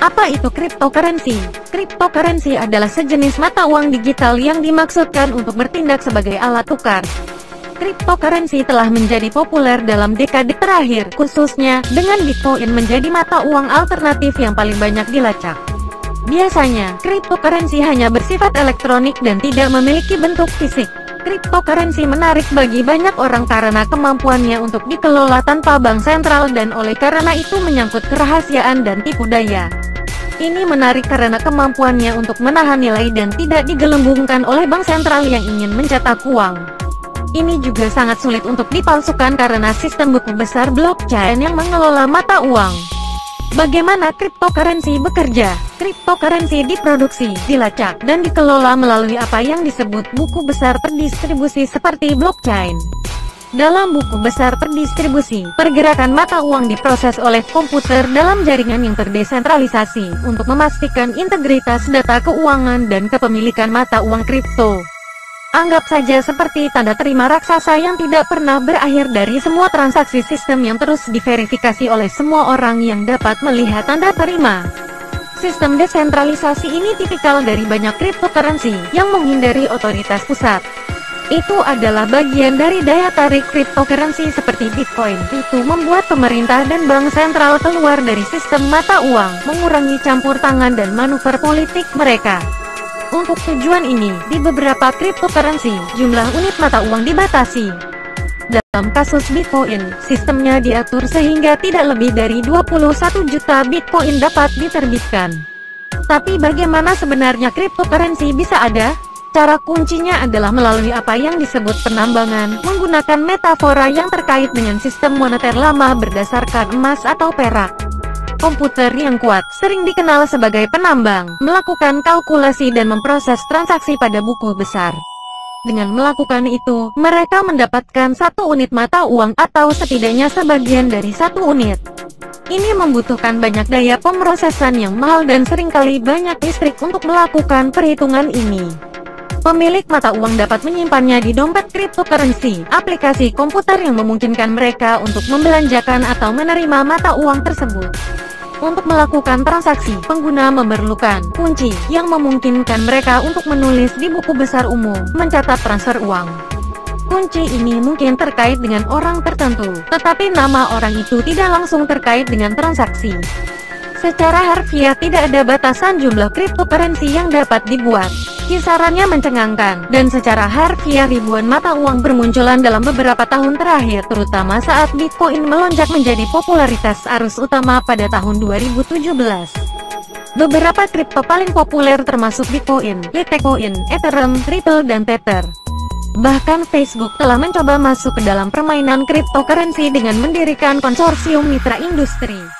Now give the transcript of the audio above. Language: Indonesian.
Apa itu cryptocurrency? Cryptocurrency adalah sejenis mata uang digital yang dimaksudkan untuk bertindak sebagai alat tukar. Cryptocurrency telah menjadi populer dalam dekade terakhir, khususnya dengan Bitcoin menjadi mata uang alternatif yang paling banyak dilacak. Biasanya, cryptocurrency hanya bersifat elektronik dan tidak memiliki bentuk fisik. Cryptocurrency menarik bagi banyak orang karena kemampuannya untuk dikelola tanpa bank sentral dan oleh karena itu menyangkut kerahasiaan dan tipu daya. Ini menarik karena kemampuannya untuk menahan nilai dan tidak digelembungkan oleh bank sentral yang ingin mencetak uang. Ini juga sangat sulit untuk dipalsukan karena sistem buku besar blockchain yang mengelola mata uang. Bagaimana cryptocurrency bekerja? Cryptocurrency diproduksi, dilacak, dan dikelola melalui apa yang disebut buku besar terdistribusi seperti blockchain. Dalam buku besar terdistribusi, pergerakan mata uang diproses oleh komputer dalam jaringan yang terdesentralisasi, untuk memastikan integritas data keuangan dan kepemilikan mata uang kripto. Anggap saja seperti tanda terima raksasa yang tidak pernah berakhir dari semua transaksi sistem yang terus diverifikasi oleh semua orang yang dapat melihat tanda terima. Sistem desentralisasi ini tipikal dari banyak cryptocurrency yang menghindari otoritas pusat. Itu adalah bagian dari daya tarik cryptocurrency seperti Bitcoin. Itu membuat pemerintah dan bank sentral keluar dari sistem mata uang, mengurangi campur tangan dan manuver politik mereka. Untuk tujuan ini, di beberapa cryptocurrency, jumlah unit mata uang dibatasi. Dalam kasus Bitcoin, sistemnya diatur sehingga tidak lebih dari 21 juta Bitcoin dapat diterbitkan. Tapi bagaimana sebenarnya cryptocurrency bisa ada? Cara kuncinya adalah melalui apa yang disebut penambangan, menggunakan metafora yang terkait dengan sistem moneter lama berdasarkan emas atau perak. Komputer yang kuat, sering dikenal sebagai penambang, melakukan kalkulasi dan memproses transaksi pada buku besar. Dengan melakukan itu, mereka mendapatkan satu unit mata uang atau setidaknya sebagian dari satu unit. Ini membutuhkan banyak daya pemrosesan yang mahal dan sering kali banyak listrik untuk melakukan perhitungan ini. Pemilik mata uang dapat menyimpannya di dompet cryptocurrency, aplikasi komputer yang memungkinkan mereka untuk membelanjakan atau menerima mata uang tersebut. Untuk melakukan transaksi, pengguna memerlukan kunci yang memungkinkan mereka untuk menulis di buku besar umum, mencatat transfer uang. Kunci ini mungkin terkait dengan orang tertentu, tetapi nama orang itu tidak langsung terkait dengan transaksi. Secara harfiah tidak ada batasan jumlah cryptocurrency yang dapat dibuat. Kisarannya mencengangkan, dan secara harfiah ribuan mata uang bermunculan dalam beberapa tahun terakhir, terutama saat Bitcoin melonjak menjadi popularitas arus utama pada tahun 2017. Beberapa kripto paling populer termasuk Bitcoin, Litecoin, Ethereum, Ripple, dan Tether. Bahkan Facebook telah mencoba masuk ke dalam permainan cryptocurrency dengan mendirikan konsorsium mitra industri.